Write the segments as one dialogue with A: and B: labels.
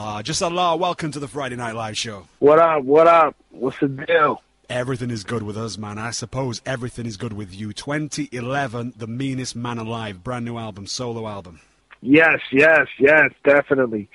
A: Uh, Jus Allah, welcome to the Friday Night Live show.
B: What up? What up? What's the deal?
A: Everything is good with us, man. I suppose everything is good with you. 2011, The Meanest Man Alive, brand new album, solo album.
B: Yes, yes, yes, definitely.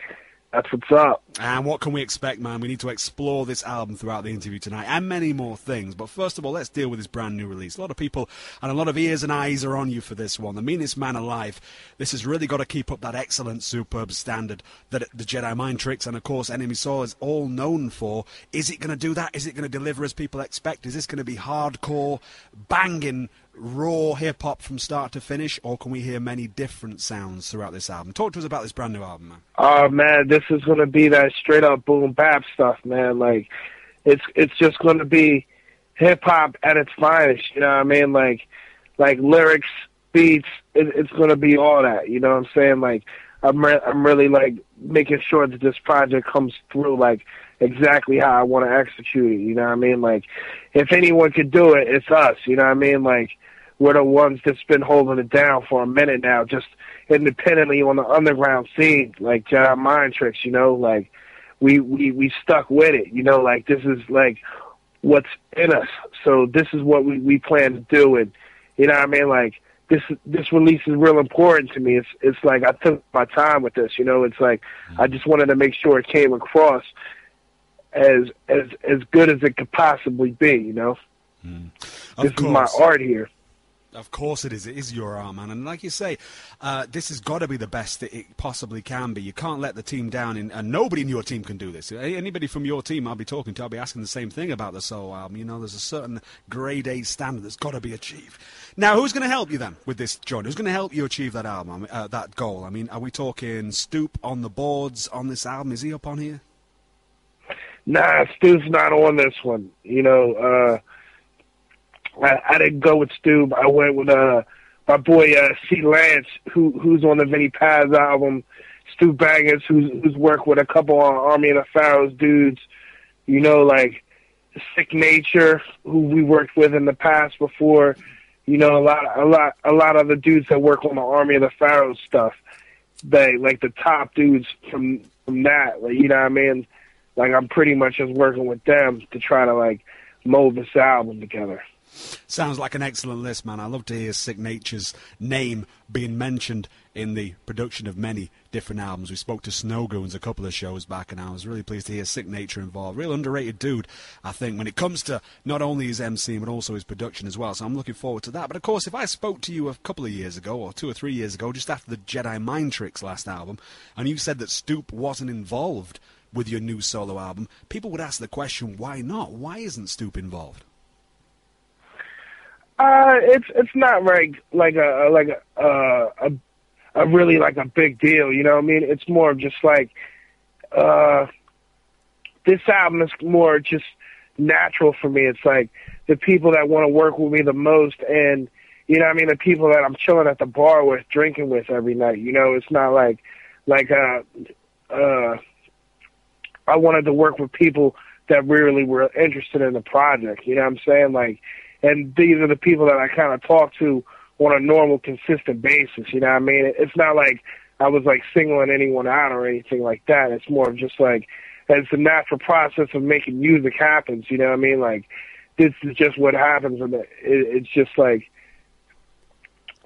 B: That's what's up.
A: And what can we expect, man? We need to explore this album throughout the interview tonight and many more things. But first of all, let's deal with this brand new release. A lot of people and a lot of ears and eyes are on you for this one. The Meanest Man Alive. This has really got to keep up that excellent, superb standard that the Jedi Mind Tricks and, of course, Enemy Soil is all known for. Is it going to do that? Is it going to deliver as people expect? Is this going to be hardcore, banging, raw hip hop from start to finish, or can we hear many different sounds throughout this album? Talk to us about this brand new album, man.
B: Oh man, this is gonna be that straight up boom bap stuff, man. Like, it's it's just gonna be hip hop at its finest. You know what I mean? Like, like lyrics, beats. It, it's gonna be all that. You know what I'm saying? Like, I'm re- I'm really like making sure that this project comes through like exactly how I want to execute it. You know what I mean? Like, if anyone could do it, it's us. You know what I mean? Like, we're the ones that's been holding it down for a minute now, just independently on the underground scene, like Jedi Mind Tricks. You know, like we we we stuck with it. You know, like this is like what's in us. So this is what we we plan to do, and you know what I mean? Like this this release is real important to me. It's it's like I took my time with this. You know, it's like I just wanted to make sure it came across as as as good as it could possibly be. You know,
A: mm.
B: this is my art here.
A: Of course it is. It is your art, man. And like you say, uh, this has got to be the best that it possibly can be. You can't let the team down, in, and nobody in your team can do this. Anybody from your team I'll be talking to, I'll be asking the same thing about the solo album. You know, there's a certain grade A standard that's got to be achieved. Now, who's going to help you then with this, John? Who's going to help you achieve that album, uh, that goal? I mean, are we talking Stoupe on the boards on this album? Is he up on here?
B: Nah, Stoupe's not on this one. You know, uh, I, I didn't go with Stoupe. I went with uh my boy uh C Lance, who who's on the Vinnie Paz album. Stu Bangas, who's who's worked with a couple on Army of the Pharaohs dudes. You know, like Sicknature, who we worked with in the past before. You know, a lot, a lot, a lot of the dudes that work on the Army of the Pharaohs stuff. They like the top dudes from from that. Like, you know what I mean? Like I'm pretty much just working with them to try to like mold this album together.
A: Sounds like an excellent list, man. I love to hear Sicknature's name being mentioned in the production of many different albums. We spoke to Snowgoons a couple of shows back, and I was really pleased to hear Sicknature involved. Real underrated dude, I think, when it comes to not only his MC, but also his production as well. So I'm looking forward to that. But of course, if I spoke to you a couple of years ago, or two or three years ago, just after the Jedi Mind Tricks last album, and you said that Stoupe wasn't involved with your new solo album, people would ask the question, why not? Why isn't Stoupe involved?
B: Uh, it's it's not like like a like a uh, a a really like a big deal. You know what I mean? It's more of just like uh, this album is more just natural for me. It's like the people that want to work with me the most, and you know what I mean, the people that I'm chilling at the bar with, drinking with every night. You know, it's not like like uh uh I wanted to work with people that really were interested in the project. You know what I'm saying? Like and these are the people that I kind of talk to on a normal, consistent basis. You know what I mean? It's not like I was like singling anyone out or anything like that. It's more of just like it's the natural process of making music happens. You know what I mean? Like this is just what happens, and it, it's just like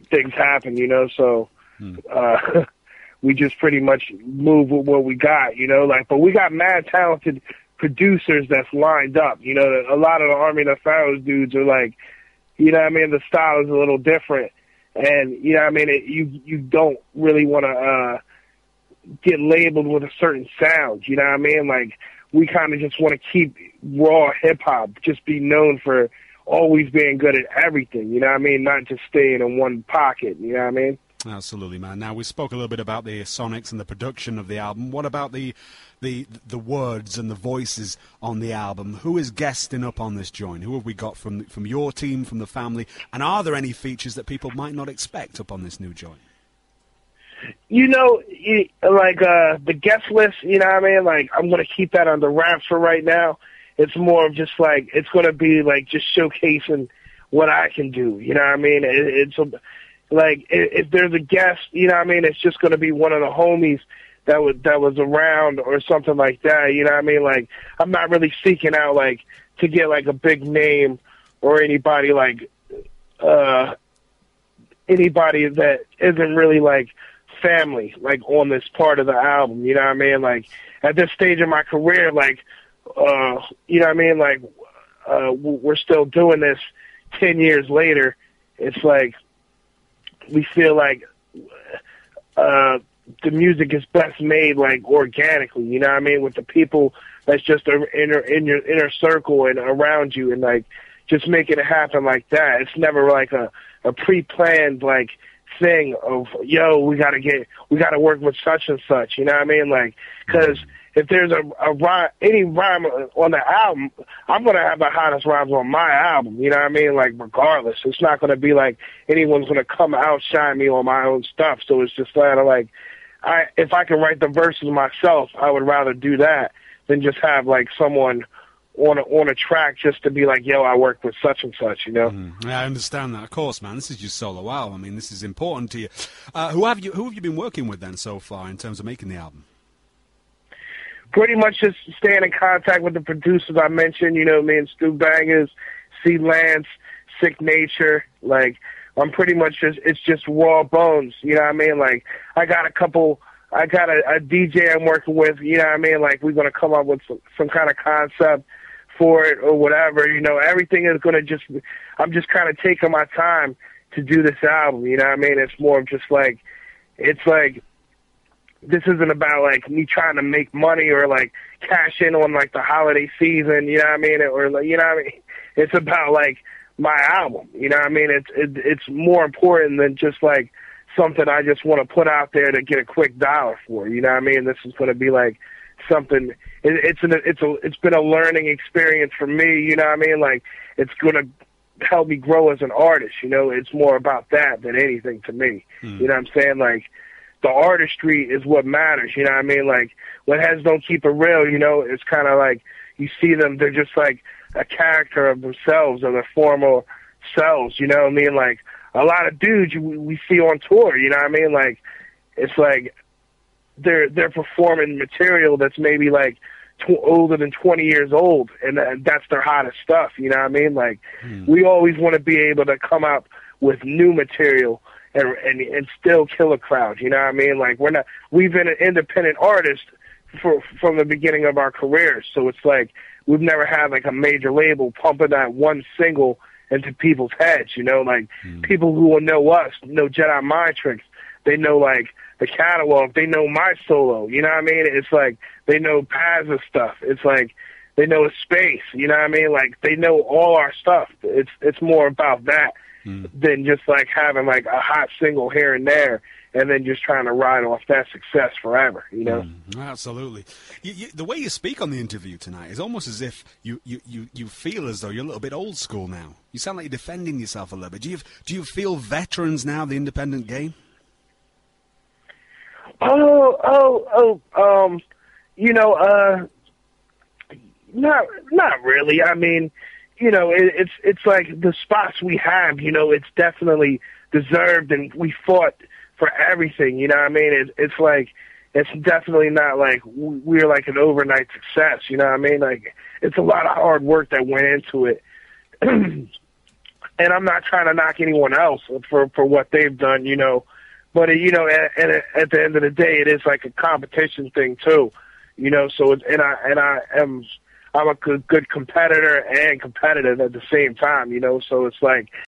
B: things happen. You know, so. Hmm. uh we just pretty much move with what we got, you know, like, but we got mad talented producers that's lined up. You know, a lot of the Army of the Pharaohs dudes are like, you know what I mean? The style is a little different. And, you know what I mean? It, you, you don't really want to, uh, get labeled with a certain sound. You know what I mean? Like, we kind of just want to keep raw hip hop, just be known for always being good at everything. You know what I mean? Not just staying in one pocket. You know what I mean?
A: Absolutely, man. Now we spoke a little bit about the sonics and the production of the album. What about the the the words and the voices on the album? Who is guesting up on this joint? Who have we got from from your team, from the family? And are there any features that people might not expect up on this new joint?
B: You know, like uh the guest list. You know what I mean? Like I'm gonna keep that under wraps for right now. It's more of just like it's gonna be like just showcasing what I can do. You know what I mean? It, it's a like if if there's a guest, you know what I mean, it's just going to be one of the homies that was that was around or something like that. You know what I mean? Like I'm not really seeking out like to get like a big name or anybody like uh anybody that isn't really like family like on this part of the album. You know what I mean? Like at this stage of my career, like uh you know what I mean? Like uh we're still doing this ten years later. It's like we feel like uh the music is best made like organically, you know what I mean, with the people that's just in your in your inner circle and around you and like just making it happen like that. It's never like a a pre-planned like thing of yo, we got to get we got to work with such and such, you know what I mean? Like cuz if there's a, a rhyme, any rhyme on the album, I'm gonna have the hottest rhymes on my album. You know what I mean? Like regardless, it's not gonna be like anyone's gonna come outshine me on my own stuff. So it's just kind of like I if I can write the verses myself, I would rather do that than just have like someone on a, on a track just to be like, yo, I worked with such and such, you know.
A: Mm, yeah, I understand that, of course, man. This is your solo album. I mean, this is important to you. Uh, who have you Who have you been working with then so far in terms of making the album?
B: Pretty much just staying in contact with the producers I mentioned. You know, me and Stu Bangas, C Lance, Sicknature, like I'm pretty much just it's just raw bones. You know what I mean? Like I got a couple. I got a, a DJ I'm working with. You know what I mean? Like we're gonna come up with some, some kind of concept for it or whatever. You know, everything is gonna just. I'm just kind of taking my time to do this album. You know what I mean? It's more of just like, it's like, this isn't about like me trying to make money or like cash in on like the holiday season. You know what I mean? Or like, you know what I mean? It's about like my album. You know what I mean? It's it, it's more important than just like something I just want to put out there to get a quick dollar for. You know what I mean? This is going to be like something. It, it's an it's a it's been a learning experience for me. You know what I mean? Like it's going to help me grow as an artist. You know, it's more about that than anything to me.
A: Mm.
B: You know what I'm saying? Like the artistry is what matters. You know what I mean? Like when heads don't keep it real. You know, it's kind of like you see them. They're just like a character of themselves or their former selves, you know what I mean? Like a lot of dudes you, we see on tour, you know what I mean? Like it's like they're they're performing material that's maybe like tw- older than 20 years old and that's their hottest stuff, you know what I mean? Like
A: Hmm.
B: we always want to be able to come up with new material and, and and still kill a crowd, you know what I mean? Like we're not we've been an independent artist for from the beginning of our careers, so it's like we've never had like a major label pumping that one single into people's heads, you know, like hmm. people who will know us, know Jedi Mind Tricks, they know like the catalog, they know my solo, you know what I mean? It's like they know Paz's stuff. It's like they know space, you know what I mean? Like they know all our stuff. It's it's more about that than just like having like a hot single here and there and then just trying to ride off that success forever, you know?
A: Mm, absolutely. You, you, the way you speak on the interview tonight is almost as if you, you, you, you feel as though you're a little bit old school now. You sound like you're defending yourself a little bit. Do you do you feel veterans now, the independent game?
B: Oh, oh, oh, um, you know, uh, not, not really. I mean, you know, it, it's, it's like the spots we have, you know, it's definitely deserved and we fought for everything, you know what I mean? It, it's like, it's definitely not like we're like an overnight success, you know what I mean? Like, it's a lot of hard work that went into it. and I'm not trying to knock anyone else for, for what they've done, you know, but you know, at, at at the end of the day, it is like a competition thing too, you know. So it's, and I and I am I'm a good, good competitor and competitive at the same time, you know. So it's like